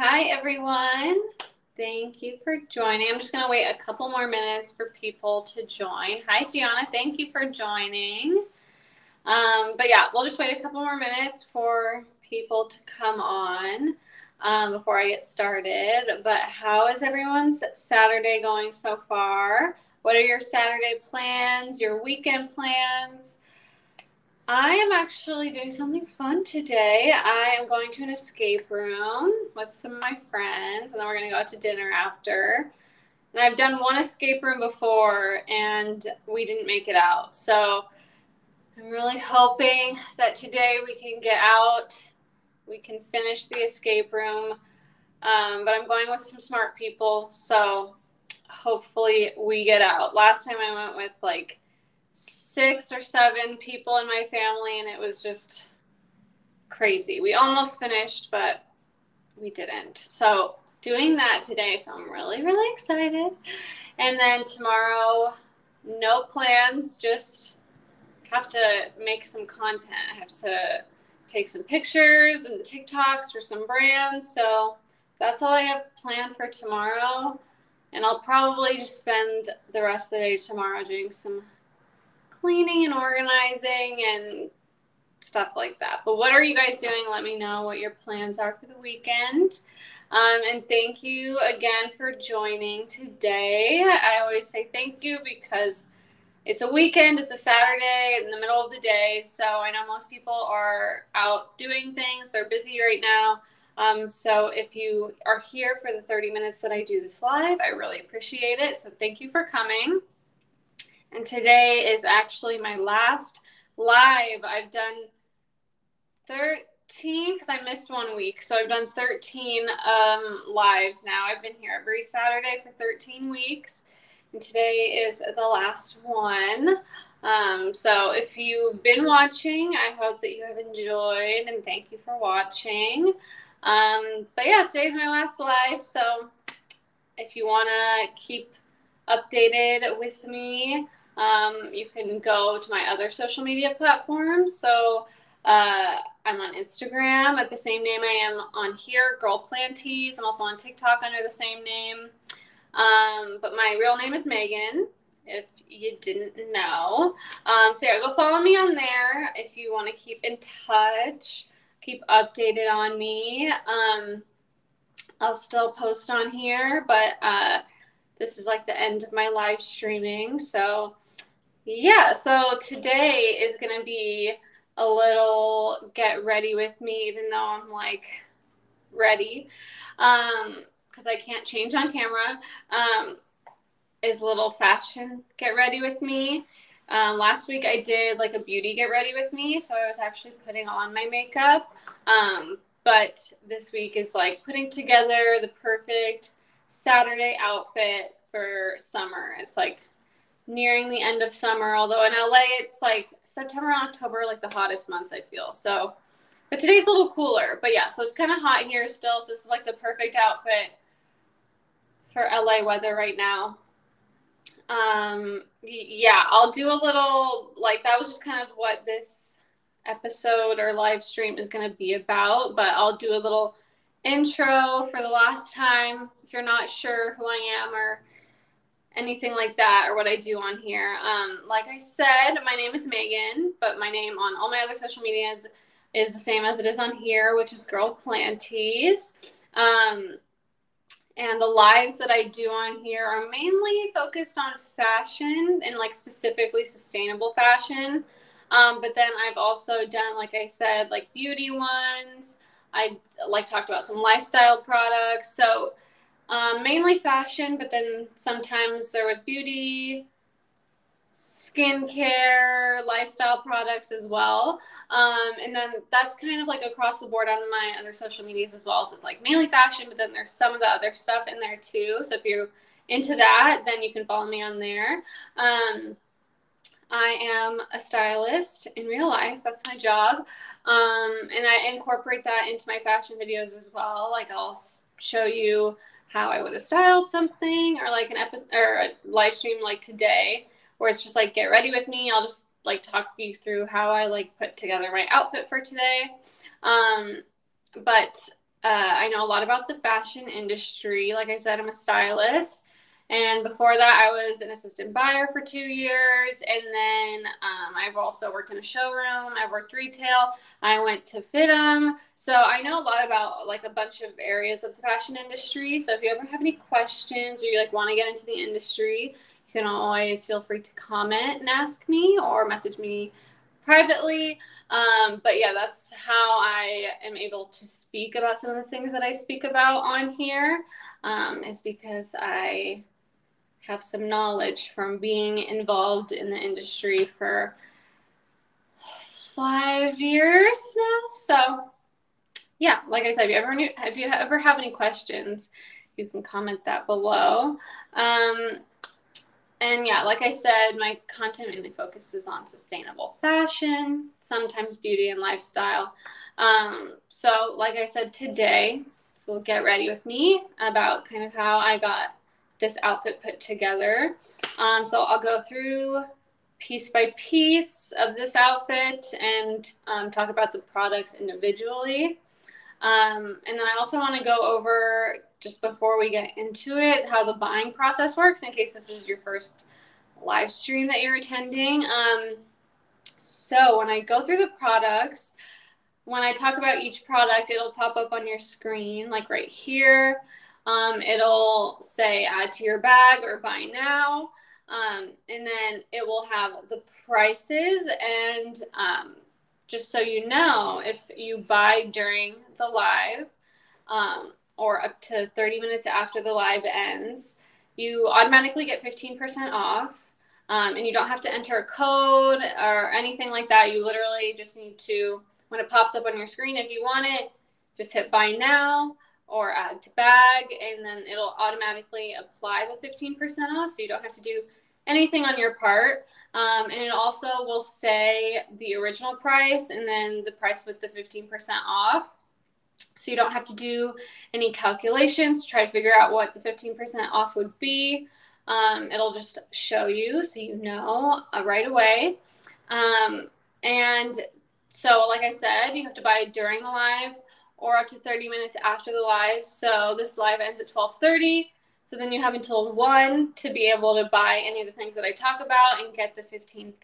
Hi, everyone. Thank you for joining. I'm just going to wait a couple more minutes for people to join. Hi, Gianna. Thank you for joining. Um, but yeah, we'll just wait a couple more minutes for people to come on um, before I get started. But how is everyone's Saturday going so far? What are your Saturday plans, your weekend plans? I am actually doing something fun today. I am going to an escape room with some of my friends, and then we're going to go out to dinner after. And I've done one escape room before, and we didn't make it out. So I'm really hoping that today we can get out, we can finish the escape room. Um, but I'm going with some smart people, so hopefully we get out. Last time I went with like six or seven people in my family, and it was just crazy. We almost finished, but we didn't. So, doing that today, so I'm really, really excited. And then tomorrow, no plans, just have to make some content. I have to take some pictures and TikToks for some brands. So, that's all I have planned for tomorrow. And I'll probably just spend the rest of the day tomorrow doing some cleaning and organizing and stuff like that. But what are you guys doing? Let me know what your plans are for the weekend. Um, and thank you again for joining today. I always say thank you because it's a weekend, it's a Saturday in the middle of the day. So I know most people are out doing things, they're busy right now. Um, so if you are here for the 30 minutes that I do this live, I really appreciate it. So thank you for coming. And today is actually my last live. I've done 13 because I missed one week. So I've done 13 um, lives now. I've been here every Saturday for 13 weeks. And today is the last one. Um, so if you've been watching, I hope that you have enjoyed and thank you for watching. Um, but yeah, today's my last live. So if you want to keep updated with me, um, you can go to my other social media platforms. So uh, I'm on Instagram at the same name I am on here, Girl Planties. I'm also on TikTok under the same name. Um, but my real name is Megan, if you didn't know. Um, so yeah, go follow me on there if you want to keep in touch, keep updated on me. Um, I'll still post on here, but uh, this is like the end of my live streaming. So yeah, so today is going to be a little get ready with me, even though I'm like ready, um, because I can't change on camera. Um, is a little fashion get ready with me. Um, last week I did like a beauty get ready with me, so I was actually putting on my makeup. Um, but this week is like putting together the perfect Saturday outfit for summer. It's like nearing the end of summer. Although in LA, it's like September and October, like the hottest months, I feel. So, but today's a little cooler. But yeah, so it's kind of hot here still. So this is like the perfect outfit for LA weather right now. Um, yeah, I'll do a little like that was just kind of what this episode or live stream is going to be about. But I'll do a little intro for the last time if you're not sure who I am or anything like that or what I do on here. Um, like I said, my name is Megan, but my name on all my other social medias is the same as it is on here, which is Girl Planties. Um, and the lives that I do on here are mainly focused on fashion and like specifically sustainable fashion. Um, but then I've also done, like I said, like beauty ones. I like talked about some lifestyle products. So um, mainly fashion, but then sometimes there was beauty, skincare, lifestyle products as well. Um, and then that's kind of like across the board on my other social medias as well. So it's like mainly fashion, but then there's some of the other stuff in there too. So if you're into that, then you can follow me on there. Um, I am a stylist in real life. That's my job. Um, and I incorporate that into my fashion videos as well. Like I'll show you how I would have styled something or like an episode or a live stream like today where it's just like get ready with me. I'll just like talk you through how I like put together my outfit for today. Um, but uh, I know a lot about the fashion industry. Like I said, I'm a stylist. And before that, I was an assistant buyer for two years. And then um, I've also worked in a showroom. I've worked retail. I went to FIDM. So I know a lot about like a bunch of areas of the fashion industry. So if you ever have any questions or you like want to get into the industry, you can always feel free to comment and ask me or message me privately. Um, but yeah, that's how I am able to speak about some of the things that I speak about on here, um, is because I have some knowledge from being involved in the industry for five years now. So yeah, like I said, if you ever if you ever have any questions, you can comment that below. Um, and yeah, like I said, my content mainly focuses on sustainable fashion, sometimes beauty and lifestyle. Um, so, like I said today, so get ready with me about kind of how I got this outfit put together. Um, so I'll go through piece by piece of this outfit and um, talk about the products individually. Um, and then I also want to go over just before we get into it how the buying process works in case this is your first live stream that you're attending. Um, so when I go through the products, when I talk about each product, it'll pop up on your screen, like right here. Um, it'll say add to your bag or buy now. Um, and then it will have the prices and um, just so you know, if you buy during the live um, or up to 30 minutes after the live ends, you automatically get 15% off. Um, and you don't have to enter a code or anything like that. You literally just need to, when it pops up on your screen, if you want it, just hit buy now or add to bag, and then it'll automatically apply the 15% off. So you don't have to do anything on your part. Um, and it also will say the original price and then the price with the 15% off. So you don't have to do any calculations to try to figure out what the 15% off would be. Um, it'll just show you so you know uh, right away. Um, and so, like I said, you have to buy during the live or up to 30 minutes after the live. So this live ends at 12:30. So then you have until 1 to be able to buy any of the things that I talk about and get the 15%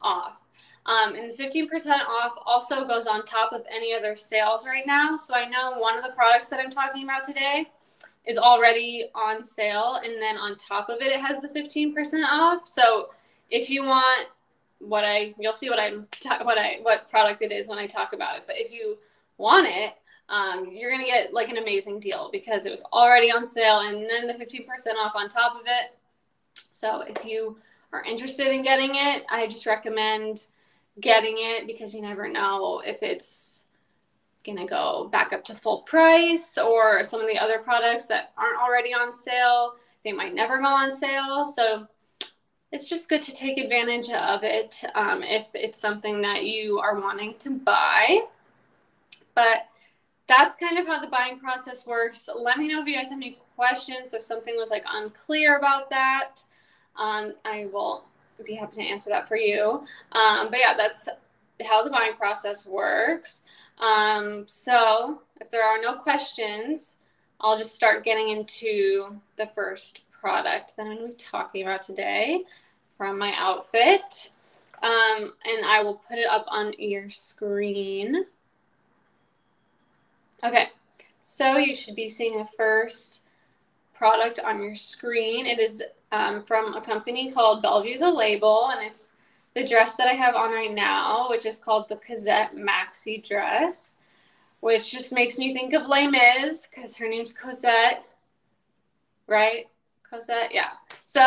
off. Um, and the 15% off also goes on top of any other sales right now. So I know one of the products that I'm talking about today is already on sale. And then on top of it, it has the 15% off. So if you want what I, you'll see what I'm, what I, what product it is when I talk about it. But if you want it, um, you're going to get like an amazing deal because it was already on sale and then the 15% off on top of it. So if you are interested in getting it, I just recommend getting it because you never know if it's going to go back up to full price or some of the other products that aren't already on sale, they might never go on sale. So it's just good to take advantage of it um, if it's something that you are wanting to buy. But that's kind of how the buying process works. Let me know if you guys have any questions. If something was like unclear about that, um, I will be happy to answer that for you. Um, but yeah, that's how the buying process works. Um, so if there are no questions, I'll just start getting into the first product that I'm going to be talking about today from my outfit. Um, and I will put it up on your screen. Okay, so you should be seeing the first product on your screen. It is um, from a company called Bellevue the Label, and it's the dress that I have on right now, which is called the Cosette Maxi dress, which just makes me think of Les Mis because her name's Cosette, right? Cosette, yeah. So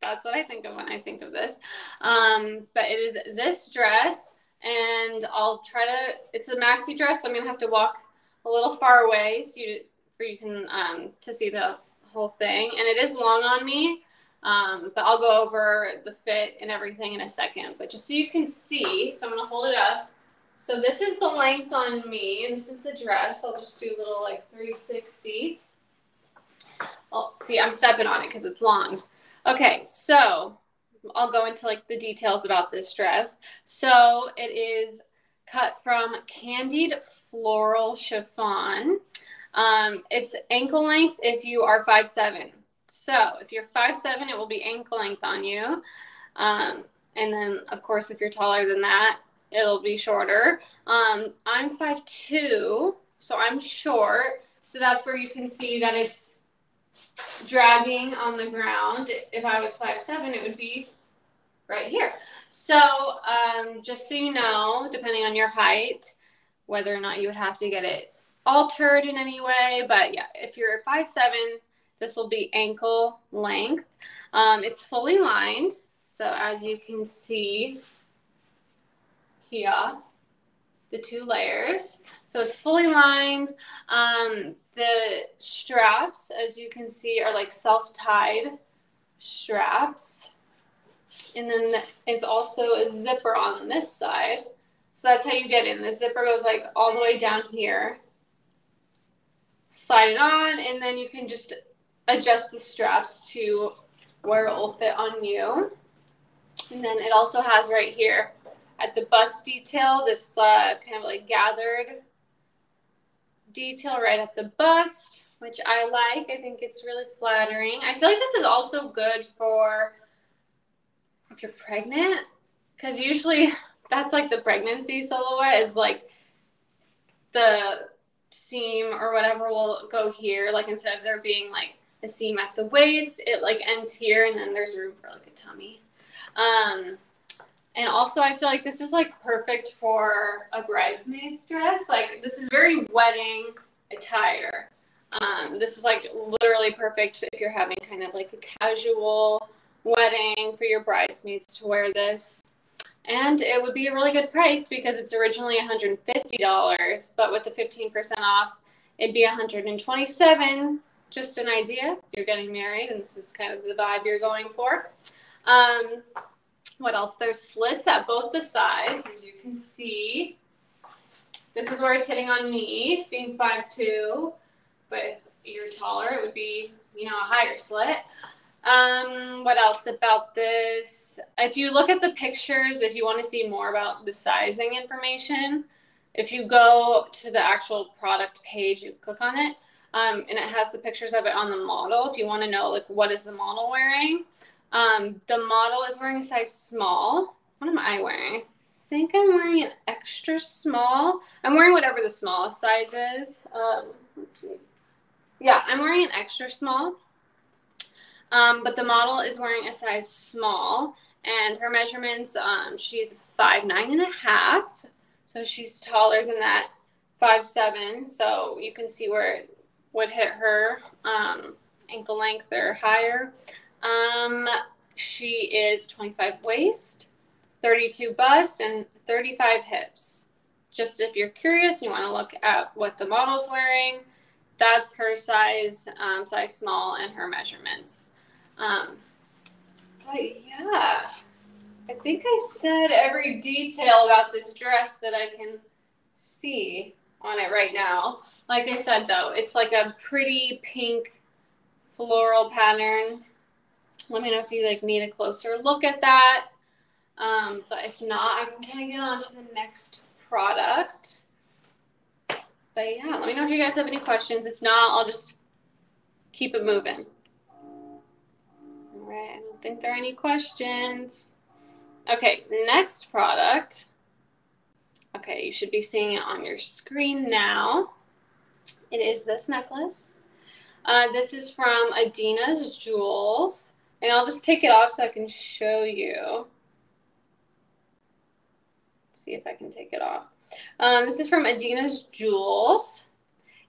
that's what I think of when I think of this. Um, but it is this dress and I'll try to. It's a maxi dress, so I'm gonna have to walk a little far away so you for you can um, to see the whole thing. And it is long on me, um, but I'll go over the fit and everything in a second. But just so you can see, so I'm gonna hold it up. So this is the length on me, and this is the dress. I'll just do a little like 360. Oh, see, I'm stepping on it because it's long. Okay, so I'll go into like the details about this dress. So it is cut from Candied Floral Chiffon. Um, it's ankle length if you are five seven. So if you're five seven, it will be ankle length on you. Um, and then, of course, if you're taller than that, it'll be shorter. Um, I'm five two, so I'm short. So that's where you can see that it's dragging on the ground. If I was five seven, it would be right here. So um, just so you know, depending on your height, whether or not you would have to get it altered in any way. But yeah, if you're five seven, this will be ankle length. Um, it's fully lined. So as you can see here, the two layers. So it's fully lined. Um, the straps, as you can see, are like self-tied straps. And then there's also a zipper on this side. So that's how you get in. The zipper goes like all the way down here. Slide it on, and then you can just adjust the straps to where it will fit on you. And then it also has right here at the bust detail, this uh, kind of like gathered detail right at the bust, which I like. I think it's really flattering. I feel like this is also good for if you're pregnant, because usually that's like the pregnancy silhouette is like the seam or whatever will go here. Like instead of there being like a seam at the waist, it like ends here and then there's room for like a tummy. Um, and also I feel like this is like perfect for a bridesmaid's dress. Like this is very wedding attire. Um, this is like literally perfect if you're having kind of like a casual wedding for your bridesmaids to wear this. And it would be a really good price because it's originally $150, but with the 15% off, it'd be 127 just an idea. You're getting married, and this is kind of the vibe you're going for. Um, what else? There's slits at both the sides, as you can see. This is where it's hitting on me, being 5'2", but if you're taller, it would be, you know, a higher slit. Um, what else about this? If you look at the pictures, if you want to see more about the sizing information, if you go to the actual product page, you click on it, um, and it has the pictures of it on the model. If you want to know, like, what is the model wearing? Um, the model is wearing a size small. What am I wearing? I think I'm wearing an extra small. I'm wearing whatever the smallest size is. Um, let's see. Yeah, I'm wearing an extra small. Um, but the model is wearing a size small, and her measurements, um, she's five nine and a half, so she's taller than that five seven. So you can see where it would hit her um, ankle length or higher. Um, she is 25 waist, 32 bust, and 35 hips. Just if you're curious, you want to look at what the model's wearing. That's her size, um, size small, and her measurements. Um, but yeah, I think I've said every detail about this dress that I can see on it right now. Like I said, though, it's like a pretty pink floral pattern. Let me know if you like need a closer look at that. Um, but if not, I can kind of get on to the next product. But yeah, let me know if you guys have any questions. If not, I'll just keep it moving All right, I don't think there are any questions. Okay, next product. Okay, you should be seeing it on your screen now. It is this necklace. Uh, this is from Adina's Jewels. And I'll just take it off so I can show you. Let's see if I can take it off. Um, this is from Adina's Jewels.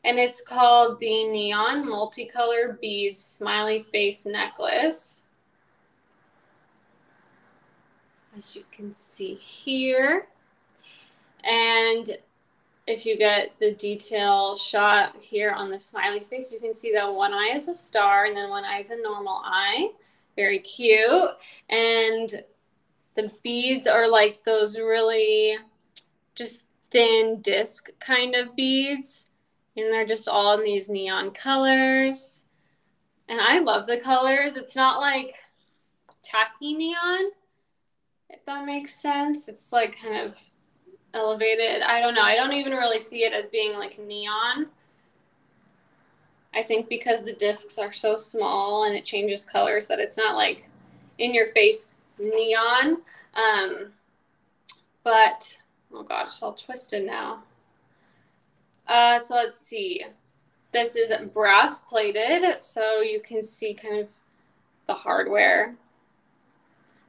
And it's called the Neon Multicolor Beads Smiley Face Necklace as you can see here. And if you get the detail shot here on the smiley face, you can see that one eye is a star and then one eye is a normal eye. Very cute. And the beads are like those really just thin disc kind of beads. And they're just all in these neon colors. And I love the colors. It's not like tacky neon if that makes sense. It's like kind of elevated. I don't know. I don't even really see it as being like neon. I think because the discs are so small and it changes colors that it's not like in your face neon. Um, but oh god, it's all twisted now. Uh, so let's see. This is brass plated, so you can see kind of the hardware.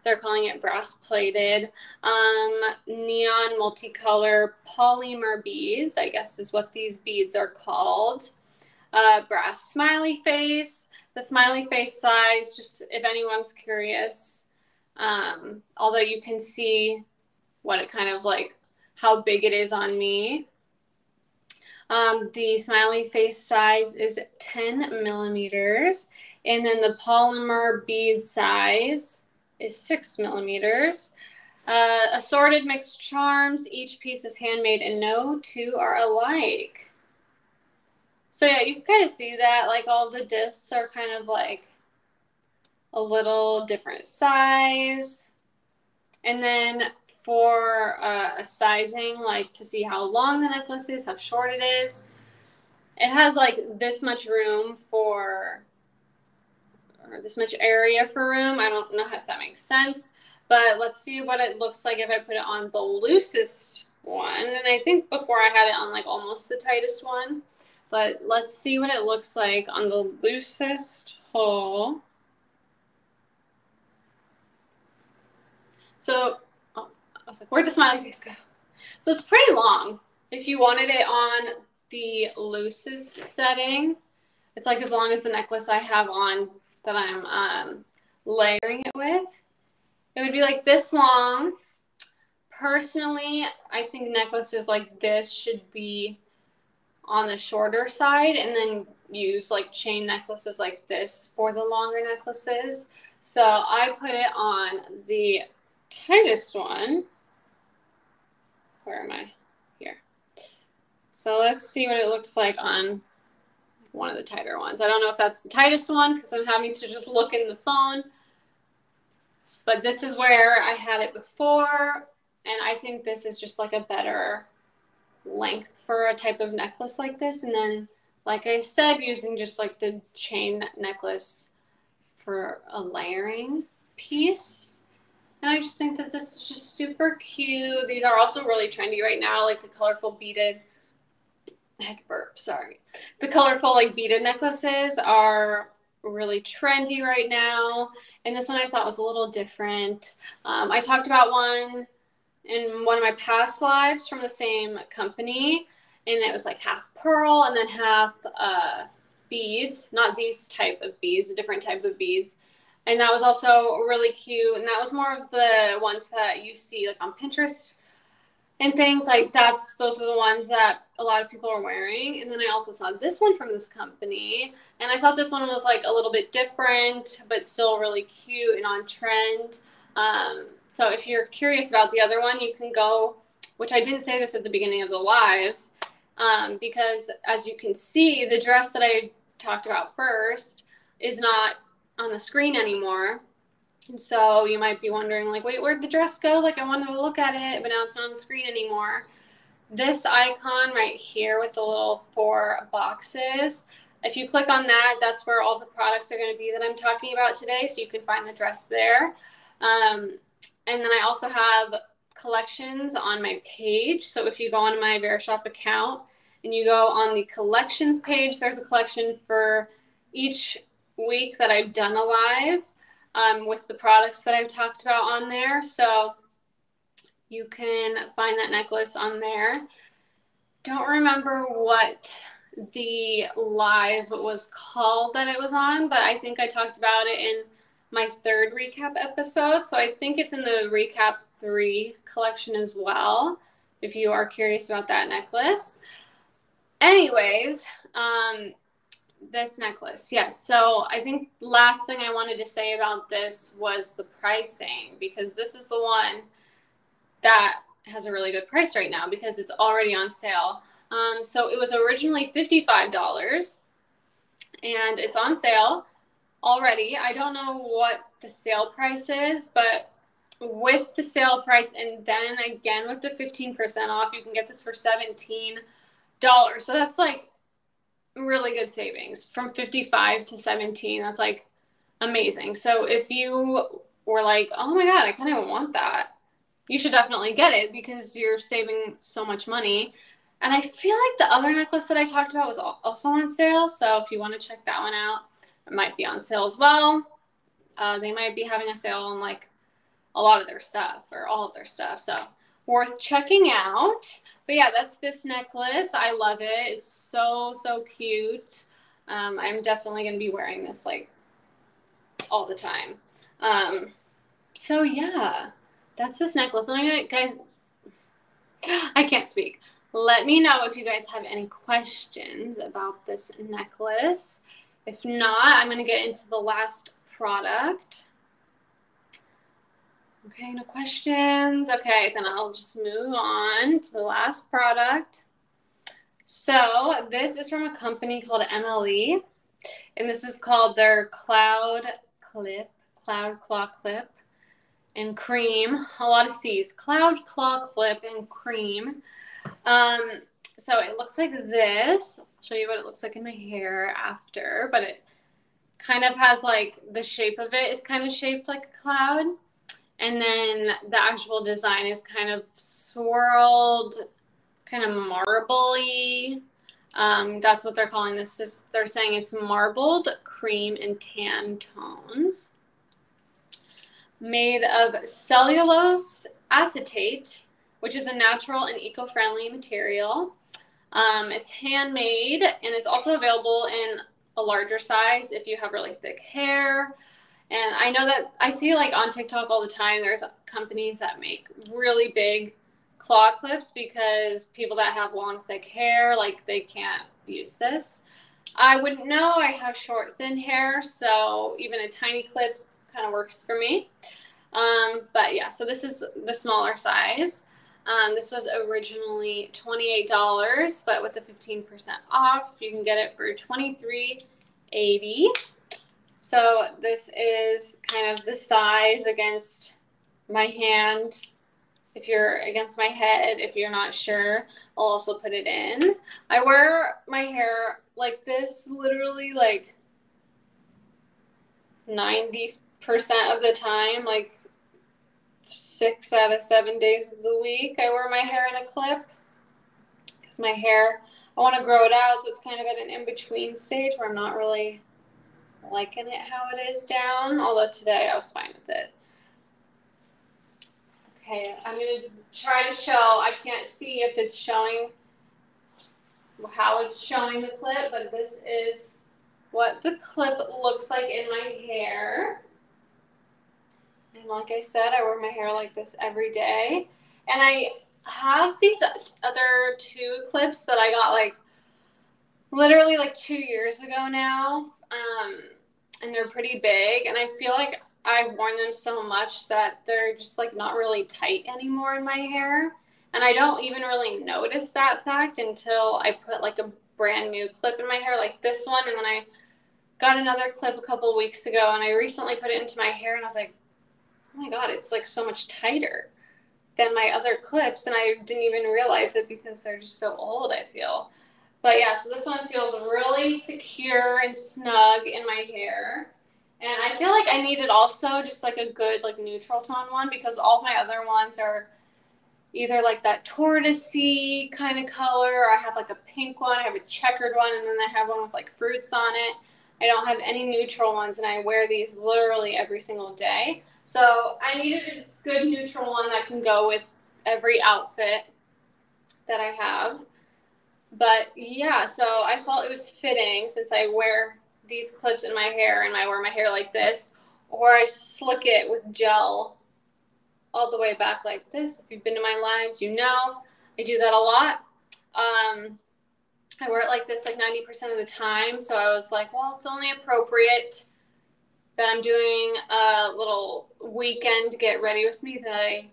They're calling it brass plated. Um, neon multicolor polymer beads, I guess is what these beads are called. Uh, brass smiley face. The smiley face size, just if anyone's curious, um, although you can see what it kind of like, how big it is on me. Um, the smiley face size is 10 millimeters. And then the polymer bead size is 6 millimeters. Uh, assorted mixed charms. Each piece is handmade and no two are alike. So yeah, you can kind of see that like all the discs are kind of like a little different size. And then for uh, sizing, like to see how long the necklace is, how short it is, it has like this much room for, or this much area for room. I don't know if that makes sense, but let's see what it looks like if I put it on the loosest one. And I think before I had it on like almost the tightest one, but let's see what it looks like on the loosest hole. So, oh, I was like, where'd the smiley face go? So it's pretty long. If you wanted it on the loosest setting, it's like as long as the necklace I have on that I'm um, layering it with. It would be like this long. Personally, I think necklaces like this should be on the shorter side and then use like chain necklaces like this for the longer necklaces. So I put it on the tightest one. Where am I? Here. So let's see what it looks like on one of the tighter ones. I don't know if that's the tightest one because I'm having to just look in the phone. But this is where I had it before. And I think this is just like a better length for a type of necklace like this. And then, like I said, using just like the chain necklace for a layering piece. And I just think that this is just super cute. These are also really trendy right now, like the colorful beaded. I burp, sorry. The colorful like beaded necklaces are really trendy right now. And this one I thought was a little different. Um, I talked about one in one of my past lives from the same company, and it was like half pearl and then half uh, beads. Not these type of beads, a different type of beads and that was also really cute. And that was more of the ones that you see like on Pinterest and things like that's those are the ones that a lot of people are wearing. And then I also saw this one from this company, and I thought this one was like a little bit different, but still really cute and on trend. Um, so if you're curious about the other one, you can go. Which I didn't say this at the beginning of the lives, um, because as you can see, the dress that I talked about first is not on the screen anymore. And so you might be wondering, like, wait, where'd the dress go? Like, I wanted to look at it, but now it's not on the screen anymore. This icon right here with the little four boxes, if you click on that, that's where all the products are going to be that I'm talking about today. So you can find the dress there. Um, and then I also have collections on my page. So if you go on my Verishop account and you go on the collections page, there's a collection for each week that I've done a live um, with the products that I've talked about on there. So you can find that necklace on there. Don't remember what the live was called that it was on, but I think I talked about it in my third recap episode. So I think it's in the recap three collection as well, if you are curious about that necklace. Anyways, um, this necklace, yes. So I think last thing I wanted to say about this was the pricing because this is the one that has a really good price right now because it's already on sale. Um, so it was originally $55 and it's on sale already. I don't know what the sale price is, but with the sale price and then again with the 15% off, you can get this for $17. So that's like really good savings from 55 to 17. That's like amazing. So if you were like, oh my God, I kind of want that, you should definitely get it because you're saving so much money. And I feel like the other necklace that I talked about was also on sale. So if you want to check that one out, it might be on sale as well. Uh, they might be having a sale on like a lot of their stuff or all of their stuff. So worth checking out. But yeah, that's this necklace. I love it. It's so, so cute. Um, I'm definitely going to be wearing this like all the time. Um, so yeah, that's this necklace. And I guys, I can't speak. Let me know if you guys have any questions about this necklace. If not, I'm going to get into the last product. Okay, no questions. Okay, then I'll just move on to the last product. So this is from a company called MLE, and this is called their Cloud Clip, Cloud Claw Clip, and Cream. A lot of C's. Cloud Claw Clip and Cream. Um, so it looks like this. I'll show you what it looks like in my hair after, but it kind of has like the shape of it is kind of shaped like a cloud and then the actual design is kind of swirled, kind of marbly. Um, that's what they're calling this. this. They're saying it's marbled cream and tan tones. Made of cellulose acetate, which is a natural and eco-friendly material. Um, it's handmade and it's also available in a larger size if you have really thick hair and I know that I see like on TikTok all the time, there's companies that make really big claw clips because people that have long, thick hair, like they can't use this. I wouldn't know. I have short, thin hair, so even a tiny clip kind of works for me. Um, but yeah, so this is the smaller size. Um, this was originally $28, but with the 15% off, you can get it for $23.80. So this is kind of the size against my hand. If you're against my head, if you're not sure, I'll also put it in. I wear my hair like this literally like 90% of the time, like six out of seven days of the week. I wear my hair in a clip because my hair, I want to grow it out. So it's kind of at an in between stage where I'm not really liking it how it is down, although today I was fine with it. Okay, I'm going to try to show, I can't see if it's showing how it's showing the clip, but this is what the clip looks like in my hair. And like I said, I wear my hair like this every day. And I have these other two clips that I got like literally like two years ago now um, and they're pretty big. And I feel like I've worn them so much that they're just like not really tight anymore in my hair. And I don't even really notice that fact until I put like a brand new clip in my hair, like this one. And then I got another clip a couple weeks ago and I recently put it into my hair and I was like, oh my God, it's like so much tighter than my other clips. And I didn't even realize it because they're just so old, I feel. But yeah, so this one feels really secure and snug in my hair. And I feel like I needed also just like a good like neutral tone one because all my other ones are either like that tortoisey kind of color or I have like a pink one, I have a checkered one, and then I have one with like fruits on it. I don't have any neutral ones and I wear these literally every single day. So I needed a good neutral one that can go with every outfit that I have. But yeah, so I felt it was fitting since I wear these clips in my hair and I wear my hair like this, or I slick it with gel all the way back like this. If you've been to my lives, you know I do that a lot. Um, I wear it like this like 90% of the time. So I was like, well, it's only appropriate that I'm doing a little weekend get ready with me that I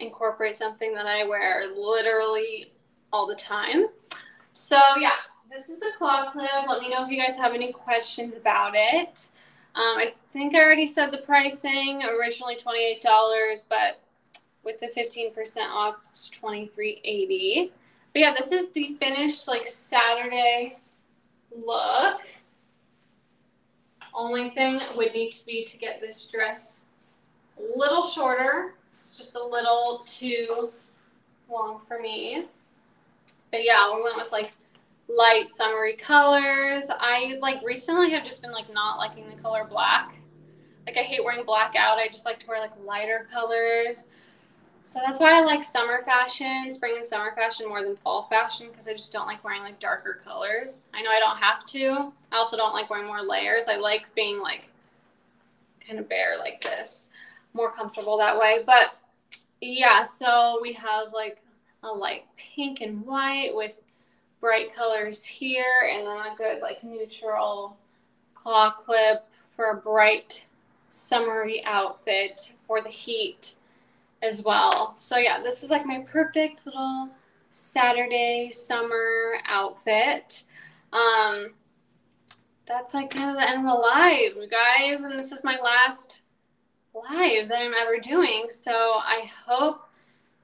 incorporate something that I wear literally all the time. So yeah, this is the claw clip. Let me know if you guys have any questions about it. Um, I think I already said the pricing, originally $28, but with the 15% off, it's $23.80. But yeah, this is the finished like Saturday look. Only thing would need to be to get this dress a little shorter. It's just a little too long for me. But yeah, we went with like light summery colors. I like recently have just been like not liking the color black. Like I hate wearing black out. I just like to wear like lighter colors. So that's why I like summer fashion, spring and summer fashion more than fall fashion because I just don't like wearing like darker colors. I know I don't have to. I also don't like wearing more layers. I like being like kind of bare like this. More comfortable that way. But yeah, so we have like a light pink and white with bright colors here and then a good like neutral claw clip for a bright summery outfit for the heat as well. So yeah, this is like my perfect little Saturday summer outfit. Um, that's like kind of the end of the live, you guys, and this is my last live that I'm ever doing. So I hope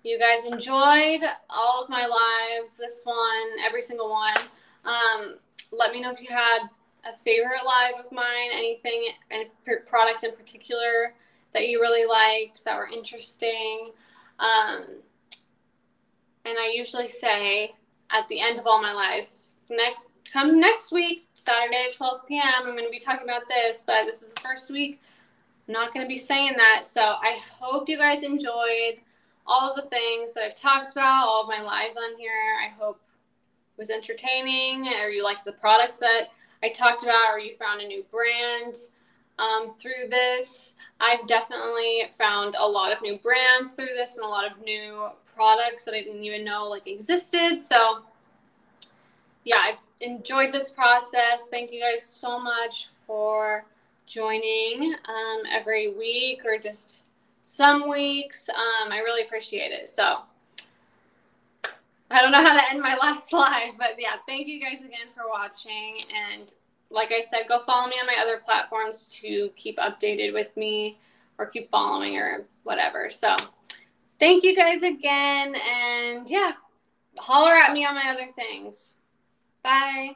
you guys enjoyed all of my lives, this one, every single one. Um, let me know if you had a favorite live of mine, anything, and products in particular that you really liked that were interesting. Um, and I usually say at the end of all my lives, next come next week, Saturday at 12 p.m. I'm going to be talking about this, but this is the first week. I'm not going to be saying that. So I hope you guys enjoyed all of the things that I've talked about, all of my lives on here. I hope was entertaining, or you liked the products that I talked about, or you found a new brand um, through this. I've definitely found a lot of new brands through this and a lot of new products that I didn't even know like existed. So yeah, I enjoyed this process. Thank you guys so much for joining um, every week or just some weeks. Um, I really appreciate it. So I don't know how to end my last slide, but yeah, thank you guys again for watching and like I said, go follow me on my other platforms to keep updated with me or keep following or whatever. So thank you guys again. And yeah, holler at me on my other things. Bye.